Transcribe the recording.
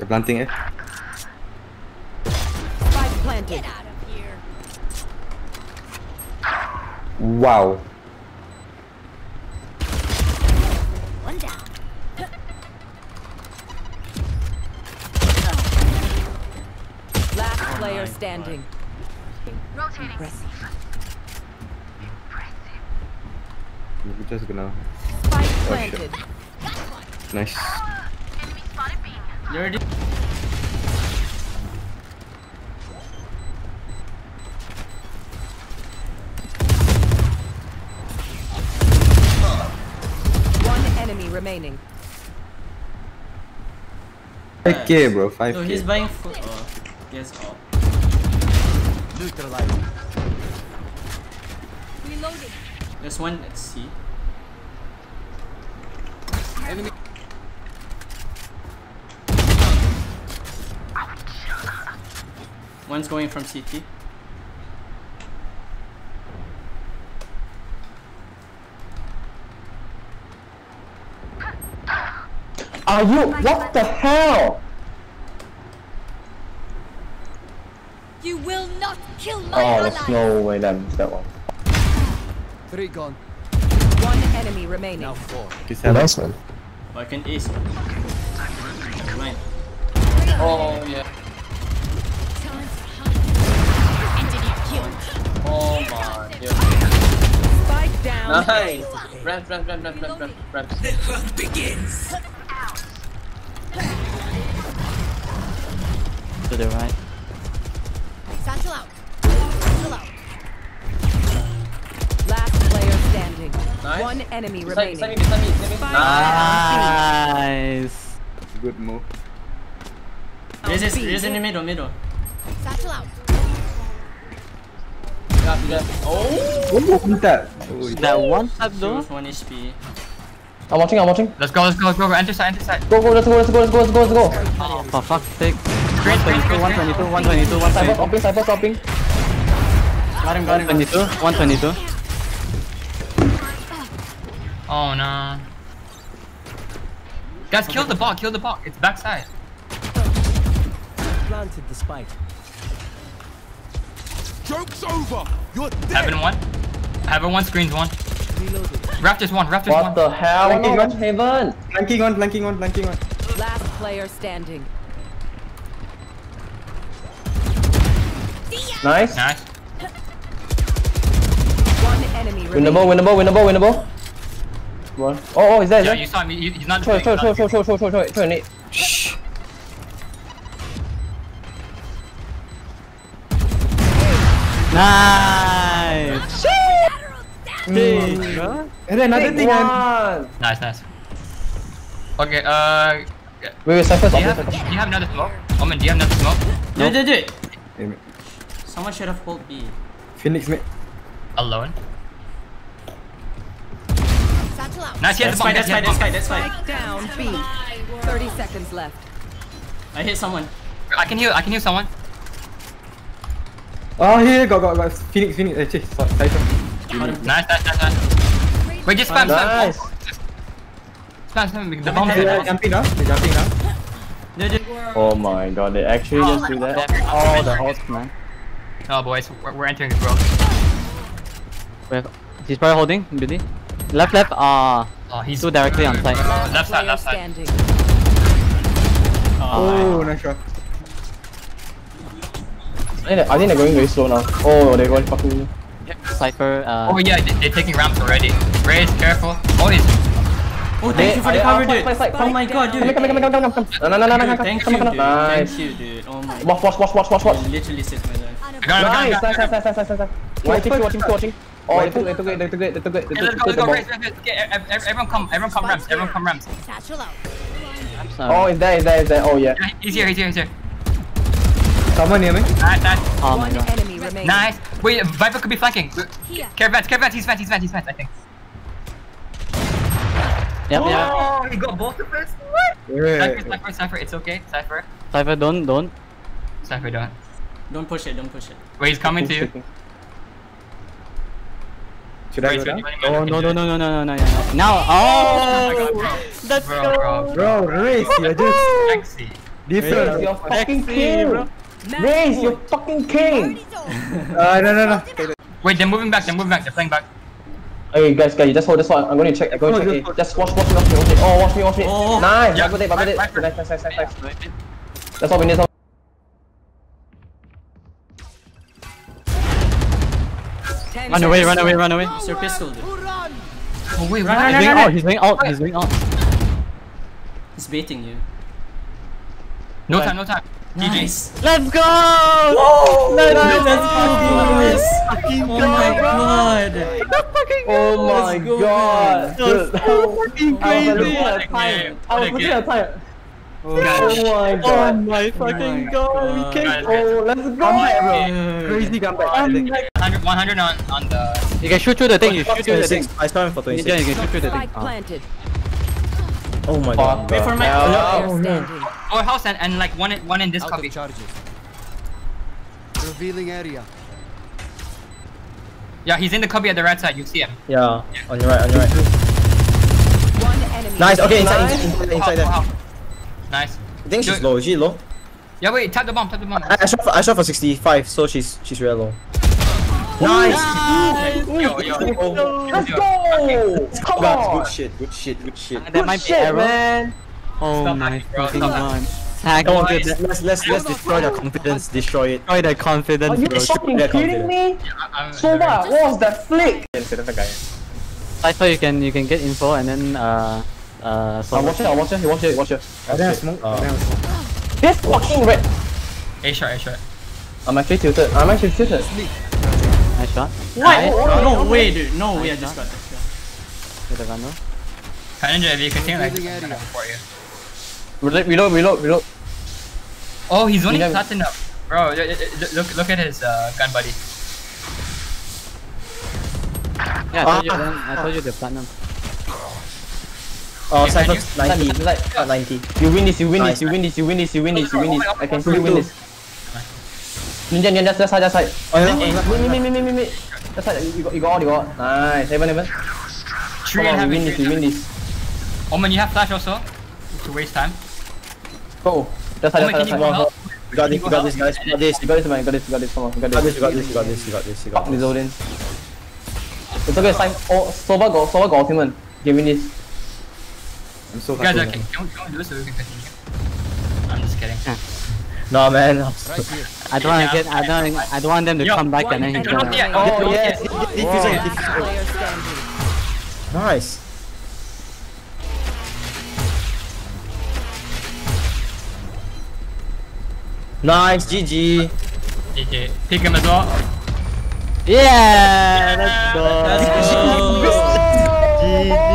They're planting it. Spike planted. out of here. Wow. One down. Last player standing. We're just gonna. Spike oh, shit. planted. Nice. You already. One enemy remaining. 5k, bro. 5k. No, he's buying food. Oh, yes, oh. all. Reloading. There's one at C. One's going from CT. Are you? What the hell? You will not kill my Oh, ally. there's no way that missed that one. Three gone. One enemy remaining. Now four. Okay, seven. Nice one. I can ace. Never mind. Oh, yeah. Spike down. Nice! Ramps, ramps, ramps, ramps, ramps, ramps, ramps. To the right. Satchel out. Satchel out. Last player standing. Nice. One enemy Beside me, remaining. beside me, beside me, beside me. Spike Nice. Good move. This is, this is in the middle, middle. Satchel out. Yeah, yeah. Oh! Oh, that. Oh, That one tap though. was 1 HP. I'm watching, I'm watching. Let's go, let's go, let's go, go. Enter side, enter side. Go, go, let's go, let's go, let's go, let's go, let's go. Oh, for fuck's sake. Screen, screen, screen, 122, 122, Cypher 122, stopping, Cypher stopping. Got him, got him. 122, 122. Oh no. Guys, kill the bot, kill the bot. It's backside. Planted the spike. Joke's over. You're dead. Heaven one. Heaven one, screens one. Reloading. Rafters one, Rafters What one. the hell? Flanking No, one. Heaven. Flanking on, flanking on, flanking on. Last player standing. Nice. Nice. One enemy. Winnable, winnable, winnable, winnable. One. Oh, oh, is that, is Yeah, that? you saw me. He's not. Throw it, throw he's it, throw not- it, throw it, Nice. Big, bro. And then another Big thing, man. one. Nice, nice. Okay, uh. Wait, wait, Cypher, Do you have, do you have another smoke? Omen, do you have another smoke? Dude, dude, dude. Hey, mate. Someone should have pulled B. Phoenix, mate. Alone. Satchel out. Nice, he has That's the fine, bomb. that's fine, that's fine, that's fine. Down. B. 30 seconds left. I hit someone. I can heal, I can heal someone. Oh, here, got, got, got. Phoenix, Phoenix. Eh, chase. Cypher. Got. Nice, nice, nice, nice. Wait, just spam, spam. Nice. Spam, spam. The bomb's They're jumping now. They're jumping now. Dude, dude. Oh my god, they actually just do that? Oh, the ult, man. Oh, boys, we're, we're entering his world. Wait, he's probably holding, Billy. Left, left, ah. Oh, he's two directly on site. Last Left side, left side. standing. Oh, nice shot. I think, I think they're going very slow now. Oh, they're going fucking. Cypher, uh. Oh yeah, they, they're taking ramps already. Raze, careful. Oh, he's. Oh, thank you for the cover, dude. fight, fight, fight. Oh my god, dude. Come, come, come, come, come, come, come. No, no, no, no, no, come, Thank come, you, come, dude. Nice. Thank you, dude. Oh my god. Watch, watch, watch, watch, watch, watch. Literally saved my life. I got him, I Nice, got him, nice, nice, nice, nice, nice, nice. Watching, watching, watching. Oh, they took, they took it, they took it, they took it, they Okay, took let's go, it, let's the go, Raze, Raze, Raze. Okay, ev- ev- everyone come, everyone come ramps, everyone come ramps. Satchel out. Oh, is there, is there, is there? Oh, yeah. Yeah, He's here, he's here, he's here. Someone near me. Nice, nice. Oh my One god. enemy remaining. Nice. Wait, Viper could be flanking. Here. Care Vance, Care Vance, he's Vance, he's Vance, he's Vance, I think. Yep, yep. Oh, he got both of us. What? Yeah. Cypher, Cypher, Cypher, it's okay. Cypher, Cypher, don't, don't. Cypher, don't. Don't push it, don't push it. Wait, he's coming to you. Should I go down? Oh, no, no, no, no, no, no, no, no. Now, Oh my god, oh! bro. Let's Bro, go! bro. Bro, race. You're just. Sexy. Raze, Different. you're fucking XP, king. bro. Raze, you're fucking king. Uh, no, no, no. Wait, they're moving back. They're moving back. They're playing back. Hey guys, guys, just hold this one. I'm going to check. I'm going to check. A. Just watch, watch me, watch me, watch me. Oh, watch me, watch me. Oh. Nice. Yeah, Back with it, back with it. right, right. Nice, nice, nice, nice, nice. That's all we need. That's all. Run away, run away, run away. It's your pistol, dude. Oh wait, run, He's run, going out, he's going out, he's going out. He's baiting you. No time, no time. GG. Nice. Let's go! Oh, Let's let's go! go, boys. Oh fucking Oh go, my bro. god. Oh my Let's go, god. That's Dude. so fucking I was crazy. looking at What a time. game. I was What a looking at game. time. Oh, Oh my Oh god. my oh oh fucking my god, we God. can Guys, Oh, let's go. Comeback, bro. Dude. Crazy comeback. I think. 100, 100 on, on the. You can shoot through the thing, you shoot through the thing. I saw him for Ninja, 26. you can shoot through the thing. Spike planted. Oh my god. Fuck. Wait for my- hell. Player standing. Oh, Our house and, and like one in, one in this Out copy. charges. Revealing area. Yeah, he's in the cubby at the right side. You see him. Yeah, yeah. on your right, on your right. One enemy. Nice, okay, inside, Nice. inside, inside, Wow, there. wow. Nice. I think she's Good. low, is she low? Yeah, wait. Tap the bomb. Tap the bomb. I, I shot for, I shot for 65, so she's she's real low. Nice! Yo, yo, yo. Let's go. Come Congrats, on. good shit, good shit, good shit. That Good might be shit, arrow. man. Oh Stop my hacking, bro. fucking Stop god. Hack Come on, Nice. let's let's let's, let's destroy their confidence, destroy it. Destroy the confidence, Are you bro. fucking Yeah, kidding me? I'm- So what? What was that flick? I thought you can you can get info and then uh uh so I'll watch it, I'll watch it, you watch it, watch it. I think I smoke. I think I smoke. This fucking red. A shot, A shot. I'm actually tilted. I'm actually tilted. Nice shot. What? Nice. No way, dude. No way, I just shot. got this. With the gun though. Ninja, if you continue like this, I'm gonna area. you. Reload, reload, reload, reload. Oh, he's only You never- platinum. Bro, look look at his uh, gun buddy. Yeah, I told you then. I told you the platinum. Oh, Cypher's 90, Inside, inside. not 90. You win this, you win Nice. this, you win this, you win this, you win this, you win this. I can see you win this. Ninja, ninja, just side, just side. Oh, yeah, Me, me, me, me, me, me, me. Just side, you got, you got all, you got all. Nice, heaven, heaven. Tree Come on, we heavy. win this, we win this. Omen, you have flash also. To waste time. Go. Just side, Omen, just can side, you just go side. help? You got this, you got this, guys. You got this, You got this, man, you got this, you got this, come on, you got you got this, this. you got this, you got this, you got this, you got Fuck this. this Odin. It's okay, Simon. Oh, Sova got, Sova got ultimate. Give me this. I'm so You guys, happy. okay, can we, can we do this so we can continue? I'm just kidding. Hmm. Nah, man. Right. I don't want Yeah. to get. I don't. I don't want them to Yo, come back and then he's You're gonna. Oh, yes. yet. Diffuser, Last diffuser. player standing. Nice. Nice, GG. GG. Pick him as well. Yeah, let's go. Let's